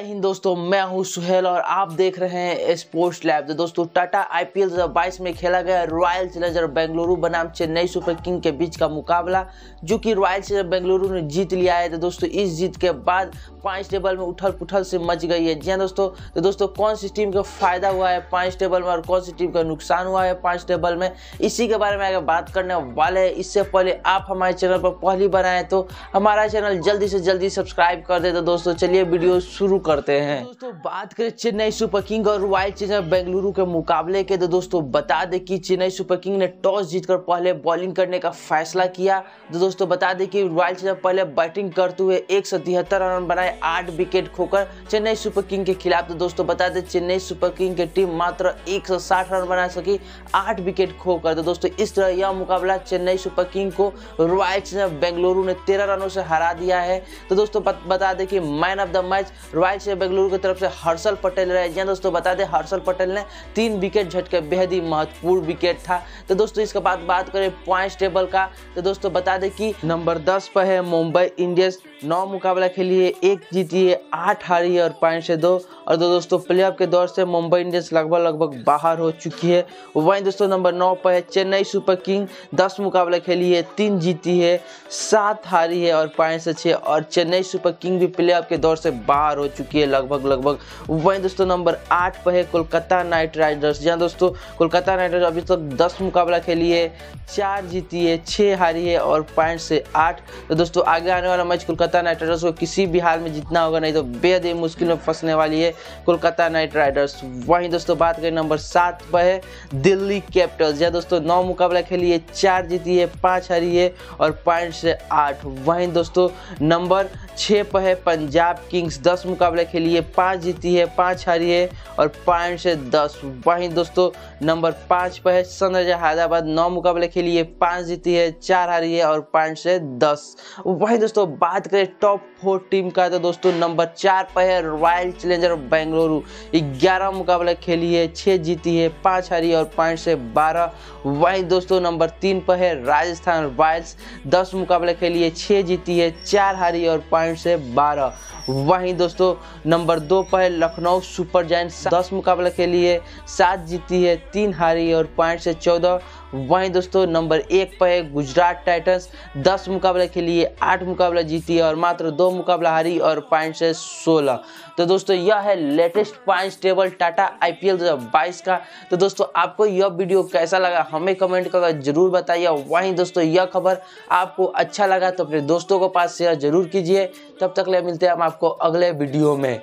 जय हिंद दोस्तों, मैं हूँ सुहेल और आप देख रहे हैं स्पोर्ट्स लैब तो दोस्तों टाटा आईपीएल 2022 में खेला गया रॉयल चैलेंजर बेंगलुरु बनाम चेन्नई सुपर किंग के बीच का मुकाबला, जो कि रॉयल चैलेंजर बेंगलुरु ने जीत लिया है। तो दोस्तों, इस जीत के बाद पाँच टेबल में उठल पुठल से मच गई है। जी दोस्तों तो दोस्तों, कौन सी टीम का फ़ायदा हुआ है पाँच टेबल में और कौन सी टीम का नुकसान हुआ है पाँच टेबल में, इसी के बारे में अगर बात करने वाले हैं। इससे पहले आप हमारे चैनल पर पहली बार आए तो हमारा चैनल जल्दी से जल्दी सब्सक्राइब कर दे। तो दोस्तों, चलिए वीडियो शुरू करते हैं। दोस्तों, बात करें चेन्नई सुपर किंग और रॉयल चैलेंजर बेंगलुरु के मुकाबले के तो दोस्तों बता दें कि चेन्नई सुपर किंग ने टॉस जीतकर पहले बॉलिंग करने का फैसला किया। तो दोस्तों बता दें कि रॉयल चैलेंजर पहले बैटिंग करते हुए एक रन बनाए, आठ विकेट खोकर चेन्नई सुपर किंग के खिलाफ। तो दोस्तों बता दें चेन्नई सुपर किंग की टीम मात्र 160 रन बना सकी, आठ विकेट खोकर। तो दोस्तों इस तरह यह मुकाबला चेन्नई सुपर किंग को रॉयल चैलेंजर बेंगलुरु ने तेरह रनों से हरा दिया है। तो दोस्तों बता दें कि man of the match royal challenger Bengaluru की तरफ़ से हर्षल पटेल रहे। जी दोस्तों, बता दें, हर्षल पटेल ने तीन विकेट झटके, बेहद ही महत्वपूर्ण विकेट था। तो दोस्तों, इसके बाद बात करें पॉइंट टेबल का। तो दोस्तों, बता दें कि नंबर दस पर है मुंबई इंडियंस। नौ मुकाबला खेली है एक जीती है आठ हारी है और पॉइंट से दो। और दो दोस्तों प्लेऑफ के दौर से मुंबई इंडियंस लगभग लगभग बाहर हो चुकी है। वहीं दोस्तों, नंबर नौ पर है चेन्नई सुपर किंग। दस मुकाबला खेली है तीन जीती है सात हारी है और पॉइंट से छः और चेन्नई सुपर किंग भी प्लेऑफ के दौर से बाहर हो चुकी है लगभग लगभग। वहीं दोस्तों, नंबर आठ पर है कोलकाता नाइट राइडर्स। जहाँ दोस्तों, कोलकाता नाइट राइडर्स अभी तक दस मुकाबला खेली है, चार जीती है छः हारी है और पॉइंट से आठ। तो दोस्तों, आगे आने वाला मैच कोलकाता नाइट राइडर्स को किसी भी हाल में जीतना होगा नहीं तो बेहद ही मुश्किल में फंसने वाली है कोलकाता नाइट राइडर्स। वहीं दोस्तों, बात करें नंबर सात पर है दिल्ली कैपिटल्स। जहाँ दोस्तों, नौ मुकाबला खेली है, चार जीती है, पाँच हारी है और पॉइंट से आठ। वहीं दोस्तों, नंबर छः पर है पंजाब किंग्स। दस मुकाबले खेली है पाँच जीती है, पाँच हारी है और पॉइंट से दस। वहीं दोस्तों, नंबर पाँच पर है सनराइजर हैदराबाद। नौ मुकाबले खेली है पाँच जीती है, चार हारी है और पॉइंट से दस। वहीं दोस्तों, बात करें टॉप फोर टीम का तो दोस्तों, नंबर चार पर है रॉयल चैलेंजर बेंगलुरु ग्यारह मुकाबले खेली है छः जीती है, पाँच हारी और पॉइंट से बारह। वहीं दोस्तों, नंबर तीन पर है राजस्थान रॉयल्स। दस मुकाबले खेली है छः जीती है, चार हारी और पॉइंट से बारह। वहीं दोस्तों, नंबर दो पर है लखनऊ सुपर जैन दस मुकाबले के लिए सात जीती है, तीन हारी और पॉइंट से चौदह। वहीं दोस्तों, नंबर एक पर है गुजरात टाइटंस दस मुकाबले के लिए आठ मुकाबला जीती है और मात्र दो मुकाबला हारी और पॉइंट से सोलह। तो दोस्तों, यह है latest point table Tata IPL 2022 का। तो दोस्तों, आपको यह वीडियो कैसा लगा हमें कमेंट कर ज़रूर बताइए। वहीं दोस्तों, यह खबर आपको अच्छा लगा तो अपने दोस्तों को पास शेयर ज़रूर कीजिए। तब तक ले मिलते हैं हम आपको अगले वीडियो में।